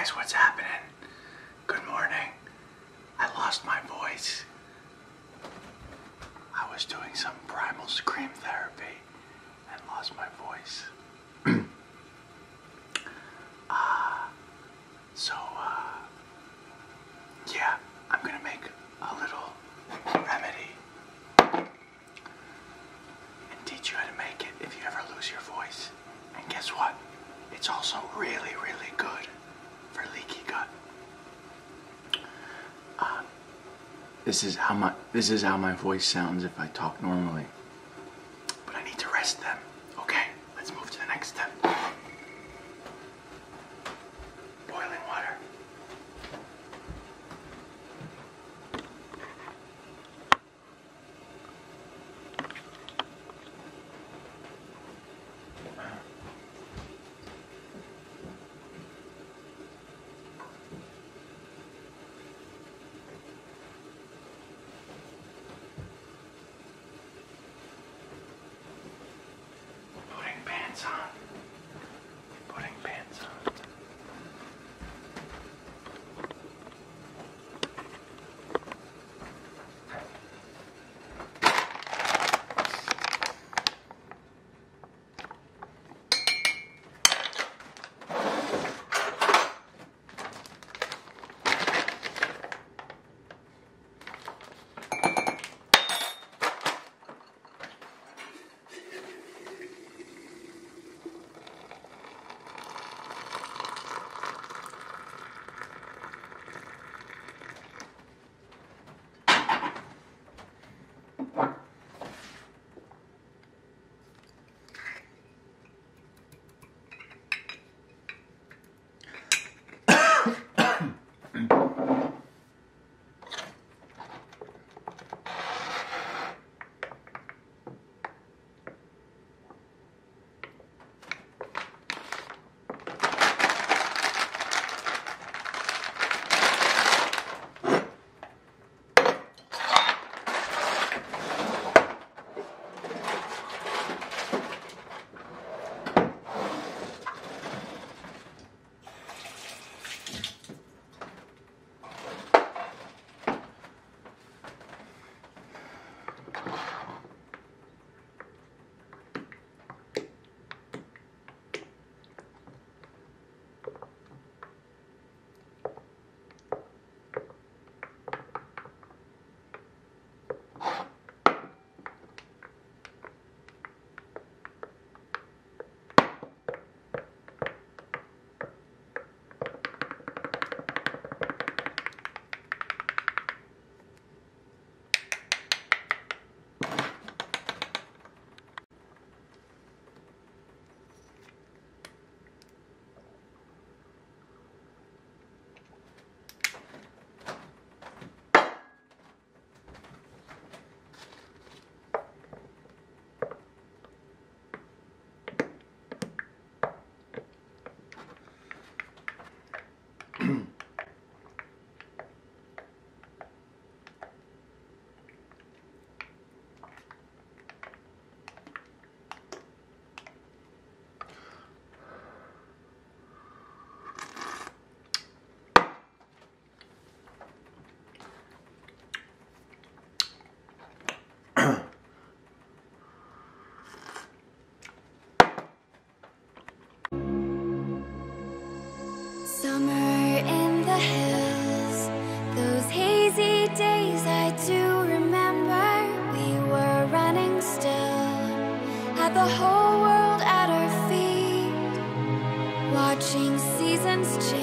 guys, what's happening? Good morning. I lost my voice. I was doing some primal scream therapy and lost my voice. uh, so, uh, yeah, I'm gonna make a little remedy and teach you how to make it if you ever lose your voice. And guess what? It's also really, really this is how my this is how my voice sounds if I talk normally. The whole world at our feet, watching seasons change.